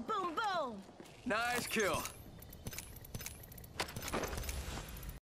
Boom boom! Nice kill.